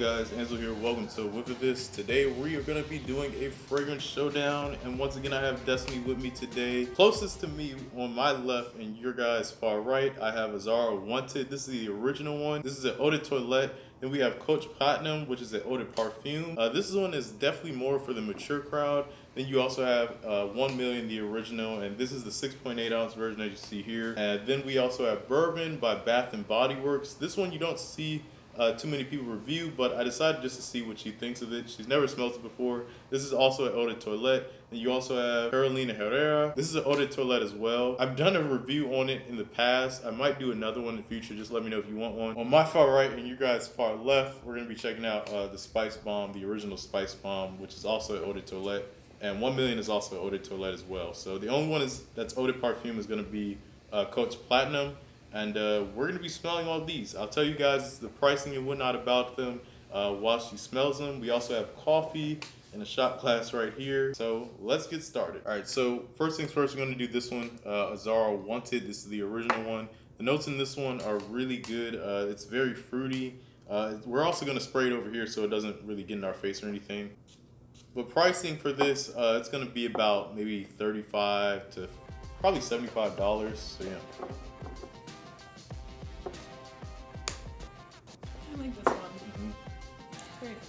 guys? Angelo here. Welcome to Whiff of This. Today we are going to be doing a fragrance showdown, and once again I have Destiny with me today. Closest to me on my left and your guys far right, I have Azzaro Wanted. This is the original one. This is an Eau de Toilette. Then we have Coach Platinum, which is an Eau de Parfum. Uh, this one is definitely more for the mature crowd. Then you also have uh, 1 Million, the original, and this is the 6.8 ounce version as you see here. And then we also have Bourbon by Bath and Body Works. This one you don't see uh, too many people review, but I decided just to see what she thinks of it. She's never smelled it before. This is also an Eau de Toilette. And you also have Carolina Herrera. This is an Eau de Toilette as well. I've done a review on it in the past. I might do another one in the future. Just let me know if you want one. On my far right and you guys far left, we're going to be checking out uh, the Spice Bomb, the original Spice Bomb, which is also an Eau de Toilette. And 1 million is also an Eau de Toilette as well. So the only one is that's Eau de Parfum is going to be uh, Coach Platinum and uh, we're going to be smelling all these. I'll tell you guys the pricing and whatnot about them uh, while she smells them. We also have coffee and a shot glass right here. So let's get started. All right, so first things first, we're going to do this one, uh, Azzaro Wanted. This is the original one. The notes in this one are really good. Uh, it's very fruity. Uh, we're also going to spray it over here so it doesn't really get in our face or anything. But pricing for this, uh, it's going to be about maybe 35 to probably $75. So yeah.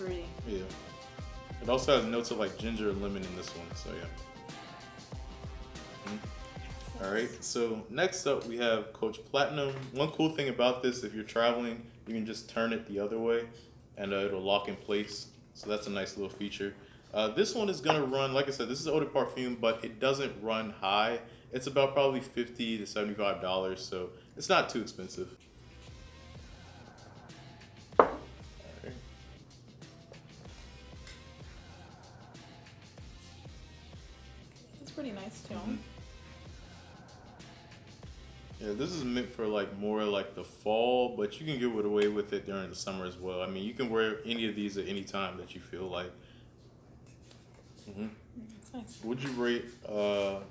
Fruity. Yeah. It also has notes of like ginger and lemon in this one, so yeah. Mm-hmm. All right, so next up we have Coach Platinum. One cool thing about this, if you're traveling, you can just turn it the other way and uh, it'll lock in place. So that's a nice little feature. Uh, this one is gonna run, like I said, this is Eau de Parfum, but it doesn't run high. It's about probably 50 to $75, so it's not too expensive. Pretty nice too. Mm-hmm. Yeah, this is meant for like more like the fall, but you can get away with it during the summer as well. I mean, you can wear any of these at any time that you feel like. Mm-hmm. That's nice. Would you rate uh,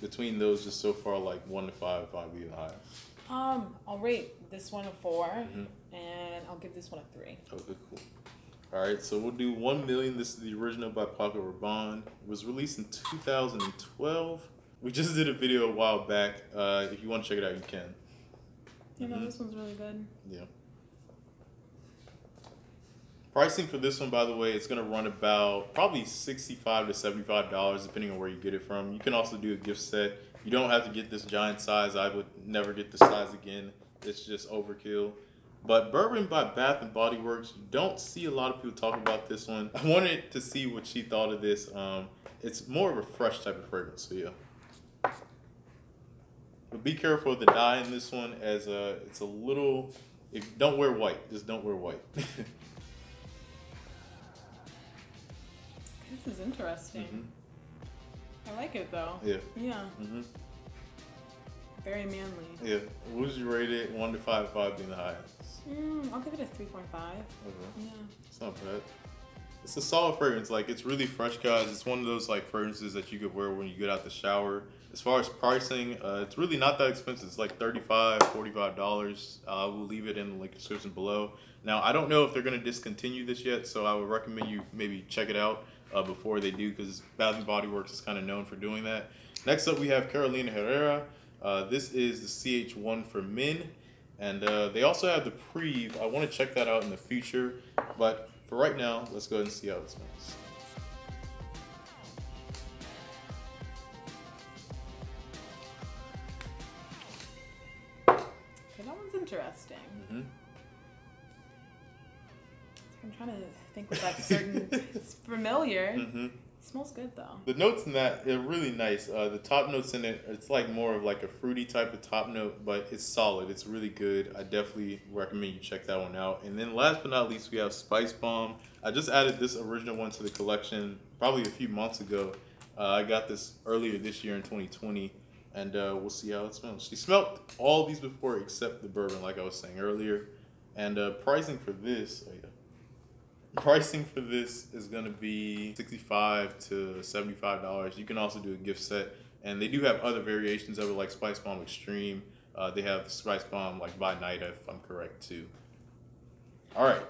between those just so far, like one to five, five being the highest? Um, I'll rate this one a 4 mm-hmm. and I'll give this one a three. Okay, cool. All right, so we'll do 1 million. This is the original by Paco Rabanne. It was released in 2012. We just did a video a while back. Uh, if you want to check it out, you can. You know, mm-hmm. this one's really good. Yeah. Pricing for this one, by the way, it's going to run about probably 65 to $75, depending on where you get it from. You can also do a gift set. You don't have to get this giant size. I would never get this size again. It's just overkill. But Bourbon by Bath and Body Works, don't see a lot of people talk about this one. I wanted to see what she thought of this. Um, it's more of a fresh type of fragrance, so yeah. But be careful of the dye in this one, as uh, it's a little. If don't wear white, just don't wear white. this is interesting. Mm-hmm. I like it though. Yeah. Yeah. Mm-hmm. Very manly. Yeah. What would you rate it? One to five, five being the highest. Mm, I'll give it a 3.5. Okay. Yeah. It's not bad. It's a solid fragrance. Like it's really fresh, guys. It's one of those like fragrances that you could wear when you get out the shower. As far as pricing, uh, it's really not that expensive. It's like $35, $45. Uh, we'll leave it in the link description below. Now, I don't know if they're going to discontinue this yet, so I would recommend you maybe check it out uh, before they do because Bath & Body Works is kind of known for doing that. Next up, we have Carolina Herrera. Uh, this is the CH1 for men. And uh, they also have the Privé. I want to check that out in the future. But for right now, let's go ahead and see how this smells. That one's interesting. Mm-hmm. I'm trying to think what that certain. it's familiar. Mm-hmm. Smells good though. The notes in that are really nice. Uh, the top notes in it, it's like more of like a fruity type of top note, but it's solid. It's really good. I definitely recommend you check that one out. And then last but not least, we have Spice Bomb. I just added this original one to the collection probably a few months ago. Uh, I got this earlier this year in 2020, and uh, we'll see how it smells. She smelled all these before except the bourbon, like I was saying earlier. And uh, pricing for this, oh yeah, Pricing for this is going to be 65 to $75. You can also do a gift set. And they do have other variations of it, like Spice Bomb Extreme. Uh, they have Spice Bomb like by night, if I'm correct, too. All right,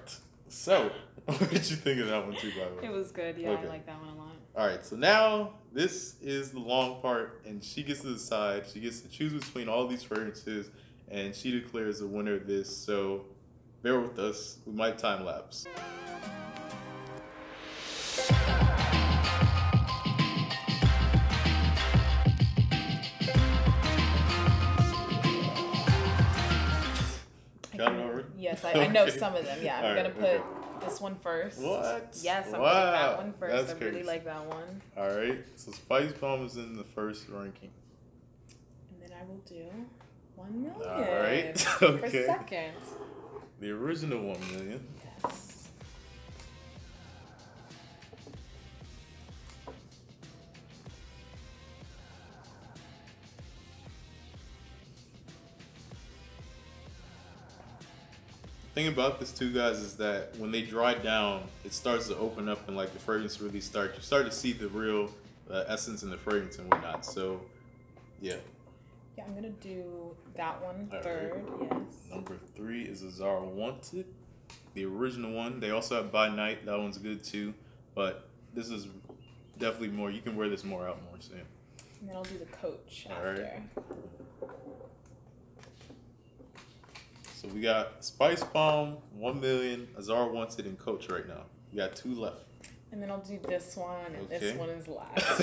So, what did you think of that one too, by the way? It was good. Yeah, Okay. I like that one a lot. All right, so now this is the long part, and she gets to decide. She gets to choose between all these fragrances, and she declares the winner of this. So, bear with us. We might time lapse. Yes, I, I know some of them. Yeah, I'm All right, gonna put okay. this one first. What? Yes, I'm wow. putting that one first. That's I really crazy. like that one. All right, so Spice Bomb is in the first ranking. And then I will do one million. All right, For okay. second. The original one million. Thing about this too, guys, is that when they dry down, it starts to open up and like the fragrance really starts. You start to see the real uh, essence in the fragrance and whatnot. So, yeah. Yeah, I'm gonna do that one right. third. Yes. Number three is Azzaro Wanted, the original one. They also have By Night. That one's good too, but this is definitely more. You can wear this more out more. So, yeah. And then I'll do the coach All after. right. So we got Spice Bomb, one million, Azzaro Wanted, and Coach right now. We got two left. And then I'll do this one, and Okay. this one is last.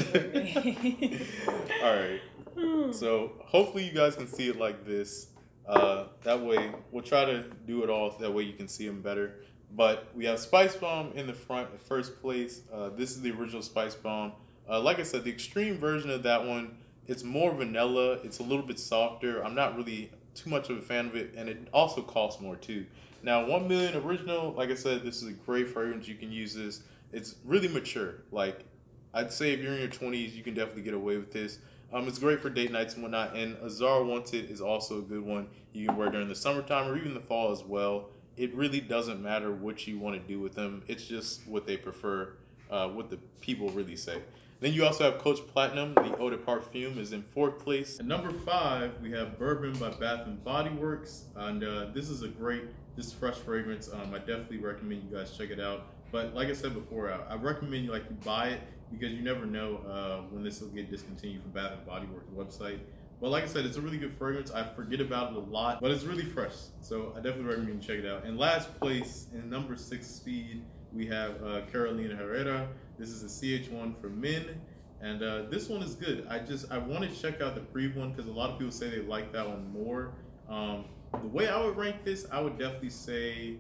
All right. So hopefully you guys can see it like this. Uh, that way we'll try to do it all. That way you can see them better. But we have Spice Bomb in the front at first place. Uh, this is the original Spice Bomb. Uh, like I said, the extreme version of that one, it's more vanilla. It's a little bit softer. I'm not really too much of a fan of it, and it also costs more too. Now, one million original, like I said, this is a great fragrance. You can use this. It's really mature. Like I'd say if you're in your 20s, you can definitely get away with this. Um, it's great for date nights and whatnot. And Azzaro Wanted is also a good one you can wear during the summertime or even the fall as well. It really doesn't matter what you want to do with them. It's just what they prefer, uh, what the people really say. Then you also have Coach Platinum. The Eau de Parfum is in fourth place. At number five, we have Bourbon by Bath and Body Works, and uh, this is a great, this fresh fragrance. Um, I definitely recommend you guys check it out. But like I said before, I, I recommend you like you buy it because you never know uh, when this will get discontinued from Bath and Body Works website. But like I said, it's a really good fragrance. I forget about it a lot, but it's really fresh. So I definitely recommend you check it out. And last place, in number six speed, we have uh, Carolina Herrera. This is a CH1 for men. And uh, this one is good. I just I want to check out the pre one because a lot of people say they like that one more. Um, the way I would rank this, I would definitely say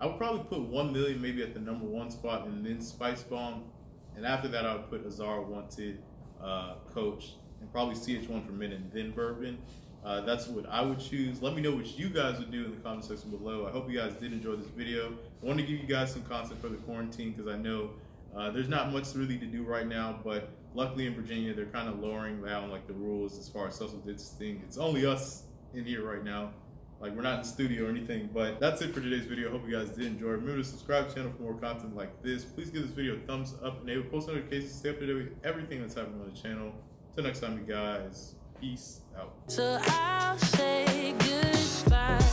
I would probably put one million maybe at the number one spot, and then Spice Bomb, and after that I would put Azzaro Wanted, uh, Coach, and probably CH1 for men, and then Bourbon. Uh, that's what I would choose. Let me know what you guys would do in the comment section below. I hope you guys did enjoy this video. I want to give you guys some content for the quarantine because I know uh, there's not much really to do right now, but luckily in Virginia they're kind of lowering down like the rules as far as social distancing. It's only us in here right now. Like we're not in the studio or anything, but that's it for today's video. Hope you guys did enjoy. Remember to subscribe to the channel for more content like this. Please give this video a thumbs up, and enable post notifications, stay up to date with everything that's happening on the channel. Till next time, you guys. Peace out. So I'll say goodbye.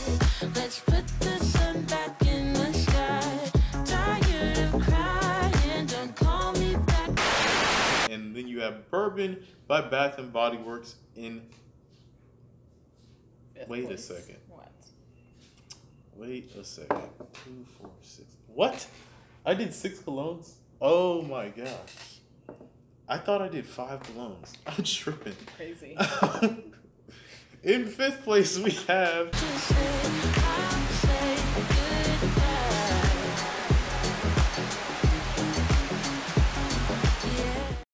Let's put the sun back in the sky. Tired of crying, don't call me back. And then you have Bourbon by Bath and Body Works in. Fifth Wait a second. What? Wait a second. Two, four, six. What? I did six colognes? Oh my gosh. I thought I did five balloons. I'm tripping. Crazy. In fifth place, we have To say